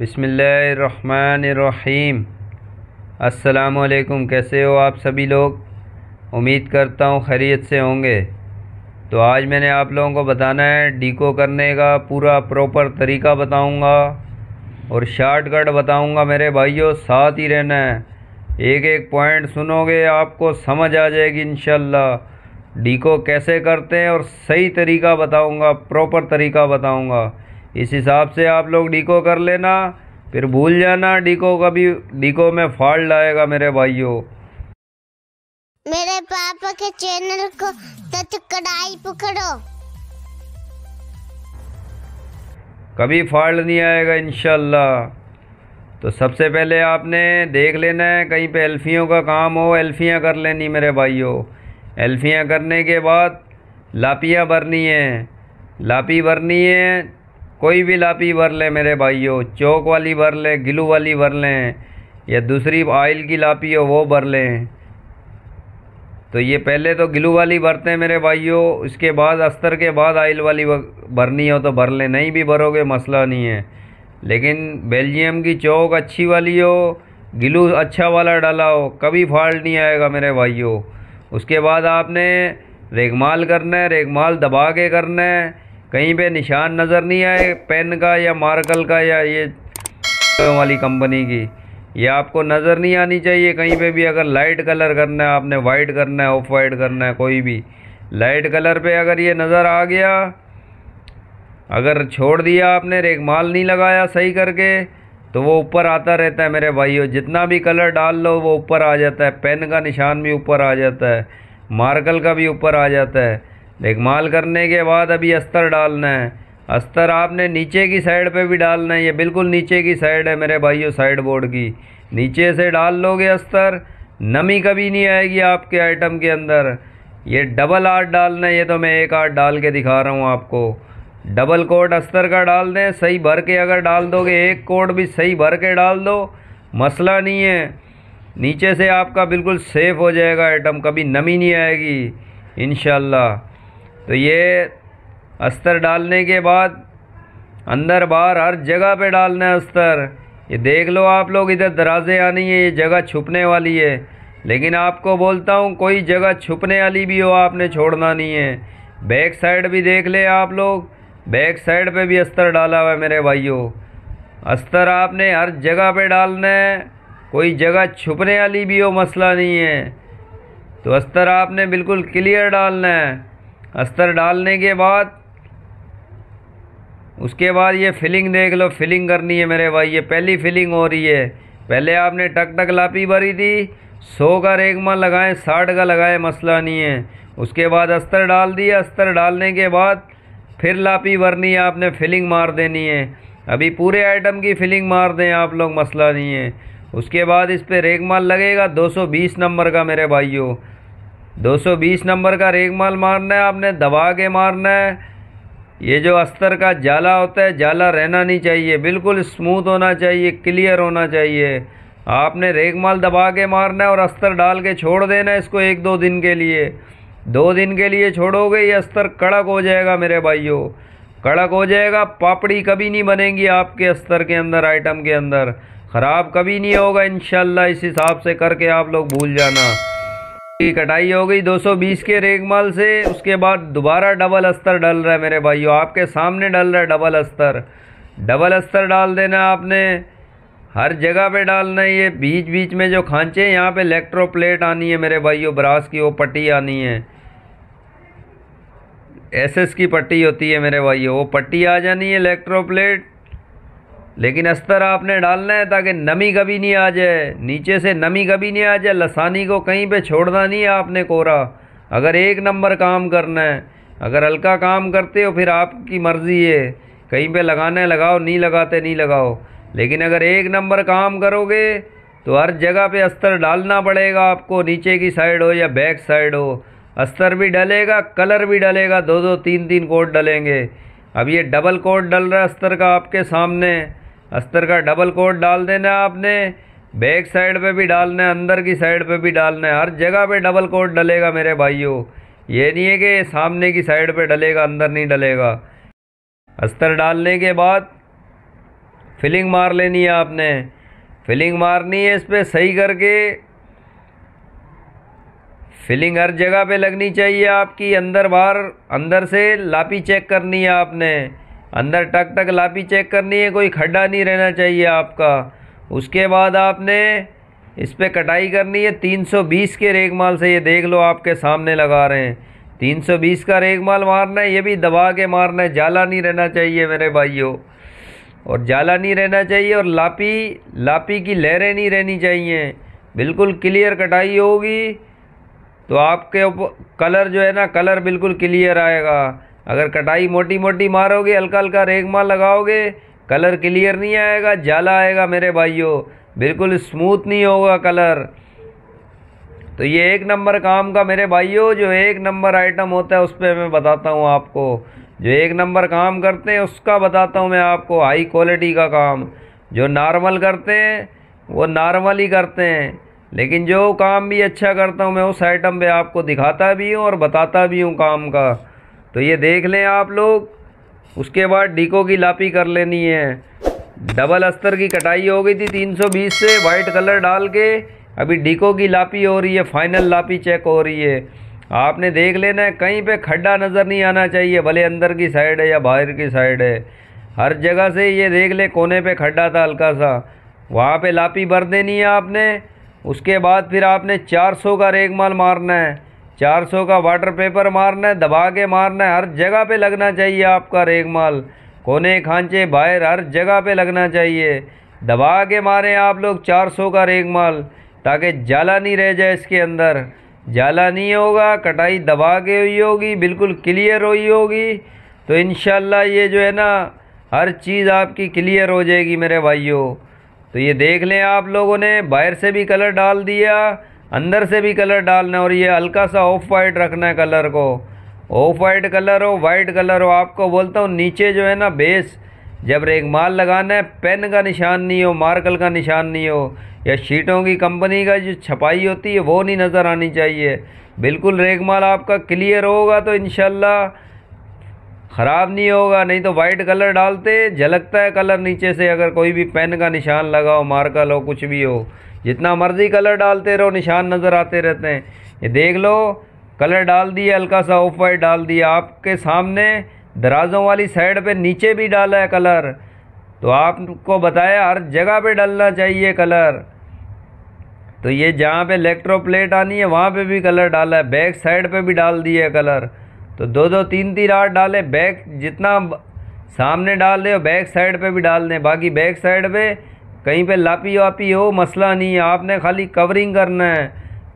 बिसमीम असलकुम कैसे हो आप सभी लोग? उम्मीद करता हूँ खैरियत से होंगे। तो आज मैंने आप लोगों को बताना है, डीको करने का पूरा प्रॉपर तरीका बताऊँगा और शार्टकट बताऊँगा मेरे भाइयों, साथ ही रहना है। एक एक पॉइंट सुनोगे आपको समझ आ जाएगी इन डीको कैसे करते हैं और सही तरीका बताऊँगा, प्रॉपर तरीका बताऊँगा। इस हिसाब से आप लोग डिको कर लेना। फिर भूल जाना डिको का भी डिको में फॉल्ट आएगा मेरे भाइयों। मेरे पापा के चैनल को कड़ाई पकड़ो कभी फॉल्ट नहीं आएगा इनशाला तो सबसे पहले आपने देख लेना है कहीं पे एल्फियों का काम हो एल्फियाँ कर लेनी मेरे भाइयों। एल्फियाँ करने के बाद लापियाँ भरनी है। लापी भरनी है कोई भी लापी भर लें मेरे भाइयों, चौक वाली भर लें, गिलू वाली भर लें, या दूसरी ऑयल की लापी हो, वो भर लें। तो ये पहले तो गिलू वाली भरते हैं मेरे भाइयों इसके बाद अस्तर के बाद ऑयल वाली भरनी हो तो भर लें, नहीं भी भरोगे मसला नहीं है। लेकिन बेल्जियम की चौक अच्छी वाली हो, गिलू अच्छा वाला डाला हो, कभी फॉल्ट नहीं आएगा मेरे भाइयों। उसके बाद आपने रेगमाल करना है, रेगमाल दबा के करना है कहीं पे निशान नज़र नहीं आए, पेन का या मार्कल का या ये वाली कंपनी की। ये आपको नज़र नहीं आनी चाहिए, कहीं पे भी अगर लाइट कलर करना है, आपने वाइट करना है, ऑफ़ वाइट करना है, कोई भी। लाइट कलर पे अगर ये नज़र आ गया, अगर छोड़ दिया आपने रेगमाल नहीं लगाया सही करके तो वो ऊपर आता रहता है मेरे भाइयों। जितना भी कलर डाल लो, वो ऊपर आ जाता है। पेन का निशान भी ऊपर आ जाता है। मार्कल का भी ऊपर आ जाता है। देखमाल करने के बाद अभी अस्तर डालना है। अस्तर आपने नीचे की साइड पे भी डालना है। ये बिल्कुल नीचे की साइड है मेरे भाइयों साइड बोर्ड की। नीचे से डाल लोगे अस्तर, नमी कभी नहीं आएगी आपके आइटम के अंदर। ये डबल आर्ट डालना है, ये तो मैं एक आर्ट डाल के दिखा रहा हूँ आपको। डबल कोट अस्तर का डाल दें, सही भर के अगर डाल दोगे, एक कोट भी सही भर के डाल दो, मसला नहीं है। नीचे से आपका बिल्कुल सेफ़ हो जाएगा आइटम कभी नमी नहीं आएगी इन तो ये अस्तर डालने के बाद अंदर बाहर हर जगह पे डालना है अस्तर। ये देख लो आप लोग, इधर दराजे आनी है, ये जगह छुपने वाली है। लेकिन आपको बोलता हूँ, कोई जगह छुपने वाली भी हो, आपने छोड़ना नहीं है। बैक साइड भी देख ले आप लोग, बैक साइड पे भी अस्तर डाला हुआ है मेरे भाइयों। अस्तर आपने हर जगह पे डालना है, कोई जगह छुपने वाली भी हो, मसला नहीं है। तो अस्तर आपने बिल्कुल क्लियर डालना है। अस्तर डालने के बाद, उसके बाद ये फिलिंग देख लो फिलिंग करनी है मेरे भाई, ये पहली फिलिंग हो रही है। पहले आपने टक टक लापी भरी थी, सौ का रेगमा लगाएँ, साठ का लगाएँ, मसला नहीं है। उसके बाद अस्तर डाल दिया, अस्तर डालने के बाद फिर लापी भरनी है, आपने फिलिंग मार देनी है। अभी पूरे आइटम की फिलिंग मार दें आप लोग, मसला नहीं है। उसके बाद इस पर रेगमाल लगेगा 220 नंबर का मेरे भाइयों। 220 नंबर का रेग माल मारना है, आपने दबा के मारना है। ये जो अस्तर का जाला होता है, जाला रहना नहीं चाहिए। बिल्कुल स्मूथ होना चाहिए, क्लियर होना चाहिए। आपने रेग माल दबा के मारना है और अस्तर डाल के छोड़ देना है इसको एक दो दिन के लिए। दो दिन के लिए छोड़ोगे, ये अस्तर कड़क हो जाएगा मेरे भाइयों। कड़क हो जाएगा, पापड़ी कभी नहीं बनेगी आपके अस्तर के अंदर, आइटम के अंदर। ख़राब कभी नहीं होगा इन इस हिसाब से करके आप लोग भूल जाना। की कटाई हो गई 220 के रेगमाल से। उसके बाद दोबारा डबल अस्तर डल रहा है मेरे भाइयों, आपके सामने डल रहा है डबल अस्तर। डबल अस्तर डाल देना आपने। हर जगह पे डालना है ये। बीच बीच में जो खांचे हैं, यहाँ पे इलेक्ट्रो प्लेट आनी है मेरे भाइयों, ब्रास की वो पट्टी आनी है। एसएस की पट्टी होती है मेरे भाइयों, वो पट्टी आ जानी है इलेक्ट्रो प्लेट लेकिन अस्तर आपने डालना है ताकि नमी कभी नहीं आ जाए। नीचे से नमी कभी नहीं आ जाए। लसानी को कहीं पे छोड़ना नहीं है आपने कोरा। अगर एक नंबर काम करना है, अगर हल्का काम करते हो, फिर आपकी मर्ज़ी है। कहीं पे लगाना है, लगाओ, नहीं लगाते, नहीं लगाओ। लेकिन अगर एक नंबर काम करोगे तो हर जगह पे अस्तर डालना पड़ेगा आपको। नीचे की साइड हो या बैक साइड हो। अस्तर भी डलेगा, कलर भी डलेगा। दो दो तीन तीन कोट डलेंगे। अब ये डबल कोट डल रहा है अस्तर का आपके सामने। अस्तर का डबल कोट डाल देना आपने। बैक साइड पे भी डालना है, अंदर की साइड पे भी डालना है। हर जगह पे डबल कोट डलेगा मेरे भाइयों। ये नहीं है कि सामने की साइड पे डलेगा, अंदर नहीं डलेगा। अस्तर डालने के बाद फिलिंग मार लेनी है आपने। फिलिंग मारनी है इस पर सही करके। फिलिंग हर जगह पे लगनी चाहिए आपकी। अंदर बाहर अंदर से लापी चेक करनी है आपने। अंदर टक टक लापी चेक करनी है, कोई खड्डा नहीं रहना चाहिए आपका। उसके बाद आपने इस पर कटाई करनी है 320 के रेगमाल से ये देख लो आपके सामने लगा रहे हैं। 320 का रेगमाल मारना है, ये भी दबा के मारना है, जाला नहीं रहना चाहिए मेरे भाइयों। और जाला नहीं रहना चाहिए और लापी लापी की लहरें नहीं रहनी चाहिए। बिल्कुल क्लियर कटाई होगी तो आपके कलर जो है ना, कलर बिल्कुल क्लियर आएगा। अगर कटाई मोटी मोटी मारोगे हल्का हल्का रेगमाल लगाओगे, कलर क्लियर नहीं आएगा, जाला आएगा मेरे भाइयों। बिल्कुल स्मूथ नहीं होगा कलर। तो ये एक नंबर काम का मेरे भाइयों, जो एक नंबर आइटम होता है, उस पर मैं बताता हूँ आपको। जो एक नंबर काम करते हैं, उसका बताता हूँ मैं आपको हाई क्वालिटी का काम। जो नॉर्मल करते हैं, वो नॉर्मल ही करते हैं। लेकिन जो काम भी अच्छा करता हूँ, मैं उस आइटम पे आपको दिखाता भी हूँ और बताता भी हूँ काम का। तो ये देख लें आप लोग, उसके बाद डीको की लापी कर लेनी है। डबल अस्तर की कटाई हो गई थी 320 से वाइट कलर डाल के। अभी डीको की लापी हो रही है फाइनल लापी चेक हो रही है। आपने देख लेना है, कहीं पे खड्डा नज़र नहीं आना चाहिए, भले अंदर की साइड है या बाहर की साइड है। हर जगह से ये देख ले, कोने पे खड्डा था हल्का सा वहाँ पे लापी भर देनी है आपने। उसके बाद फिर आपने 400 का रेगमाल मारना है। 400 का वाटर पेपर मारना है, दबा के मारना है, हर जगह पे लगना चाहिए आपका रेगमाल। कोने खांचे बाहर, हर जगह पे लगना चाहिए। दबा के मारें आप लोग 400 का रेगमाल, ताकि जाला नहीं रह जाए इसके अंदर। जाला नहीं होगा, कटाई दबा के हुई होगी, बिल्कुल क्लियर हुई होगी। तो इन ये जो है ना, हर चीज़ आपकी क्लियर हो जाएगी मेरे भाइयों। तो ये देख लें आप लोगों ने, बाहर से भी कलर डाल दिया। अंदर से भी कलर डालना है और ये हल्का सा ऑफ़ वाइट रखना है कलर को। ऑफ़ वाइट कलर हो वाइट कलर हो, आपको बोलता हूँ, नीचे जो है ना बेस जब रेगमाल लगाना है पेन का निशान नहीं हो मार्कल का निशान नहीं हो, या शीटों की कंपनी का जो छपाई होती है, वो नहीं नज़र आनी चाहिए। बिल्कुल रेगमाल आपका क्लियर होगा तो इन ख़राब नहीं होगा, नहीं तो वाइट कलर डालते, झलकता है कलर नीचे से, अगर कोई भी पेन का निशान लगाओ मार्कल हो, कुछ भी हो। जितना मर्ज़ी कलर डालते रहो, निशान नज़र आते रहते हैं। ये देख लो, कलर डाल दिया, हल्का सा ऑफ़ वाइट डाल दिया। आपके सामने दराजों वाली साइड पे नीचे भी डाला है कलर। तो आपको बताया, हर जगह पे डालना चाहिए कलर। तो ये जहाँ पे इलेक्ट्रो प्लेट आनी है, वहाँ पे भी कलर डाला है। बैक साइड पे भी डाल दिए है कलर। तो दो दो तीन तीन आठ डाले, बैक जितना सामने डाल रहे हो, बैक साइड पे भी डाल दें बाकी बैक साइड पे कहीं पे लापी वापी हो, मसला नहीं है। आपने खाली कवरिंग करना है,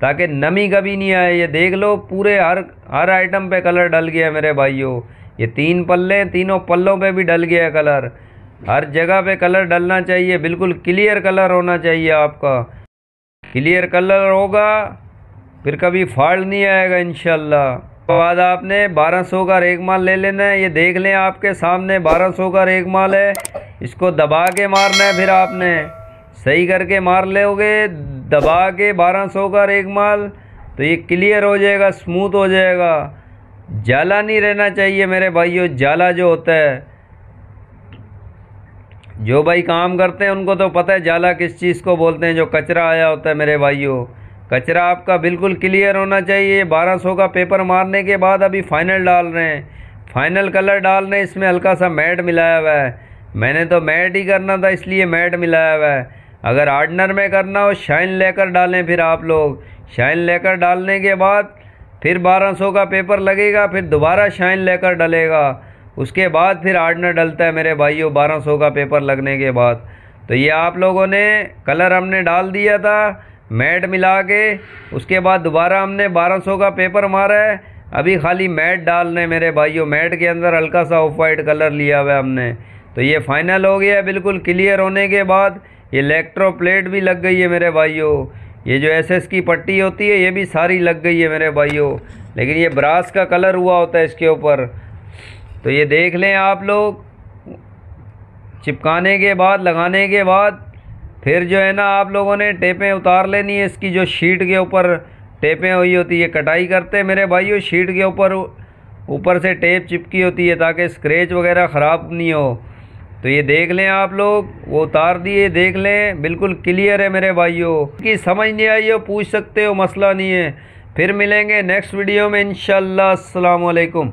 ताकि नमी कभी नहीं आए। ये देख लो, पूरे हर हर आइटम पे कलर डल गया है मेरे भाइयों। ये तीन पल्ले, तीनों पल्लों पे भी डल गया है कलर हर जगह पे कलर डलना चाहिए। बिल्कुल क्लियर कलर होना चाहिए आपका। क्लियर कलर होगा, फिर कभी फॉल्ट नहीं आएगा इनशाला बाद आपने 1200 का रेगमाल ले लेना है। ये देख लें आपके सामने 1200 का रेग माल है। इसको दबा के मारना है फिर आपने। सही करके मार लोगे, दबा के 1200 का रेग माल तो ये क्लियर हो जाएगा, स्मूथ हो जाएगा। जाला नहीं रहना चाहिए मेरे भाइयों, जाला जो होता है। जो भाई काम करते हैं, उनको तो पता है जाला किस चीज़ को बोलते हैं, जो कचरा आया होता है मेरे भाइयों। कचरा आपका बिल्कुल क्लियर होना चाहिए। 1200 का पेपर मारने के बाद अभी फाइनल डाल रहे हैं। फाइनल कलर डाल रहे हैं इसमें हल्का सा मैट मिलाया हुआ है। मैंने तो मैट ही करना था, इसलिए मैट मिलाया हुआ है। अगर आर्डनर में करना हो, शाइन लेकर डालें फिर आप लोग। शाइन लेकर डालने के बाद फिर 1200 का पेपर लगेगा, फिर दोबारा शाइन लेकर डलेगा। उसके बाद फिर आर्डनर डलता है मेरे भाइयों 1200 का पेपर लगने के बाद। तो ये आप लोगों ने कलर हमने डाल दिया था। मैट मिला के उसके बाद दोबारा हमने 1200 का पेपर मारा है। अभी खाली मैट डालने मेरे भाइयों, मैट के अंदर हल्का सा ऑफ़ वाइट कलर लिया हुआ है हमने। तो ये फाइनल हो गया, बिल्कुल क्लियर होने के बाद इलेक्ट्रो प्लेट भी लग गई है मेरे भाइयों। ये जो एसएस की पट्टी होती है, ये भी सारी लग गई है मेरे भाइयों। लेकिन ये ब्रास का कलर हुआ होता है इसके ऊपर। तो ये देख लें आप लोग, चिपकाने के बाद, लगाने के बाद फिर जो है ना, आप लोगों ने टेपें उतार लेनी है। इसकी जो शीट के ऊपर टेपें हुई होती है कटाई करते हैं। मेरे भाइयों, शीट के ऊपर ऊपर से टेप चिपकी होती है ताकि स्क्रैच वगैरह ख़राब नहीं हो। तो ये देख लें आप लोग, वो उतार दिए, देख लें। बिल्कुल क्लियर है मेरे भाइयों। कि समझ नहीं आई हो, पूछ सकते हो, मसला नहीं है। फिर मिलेंगे नेक्स्ट वीडियो में असलकुम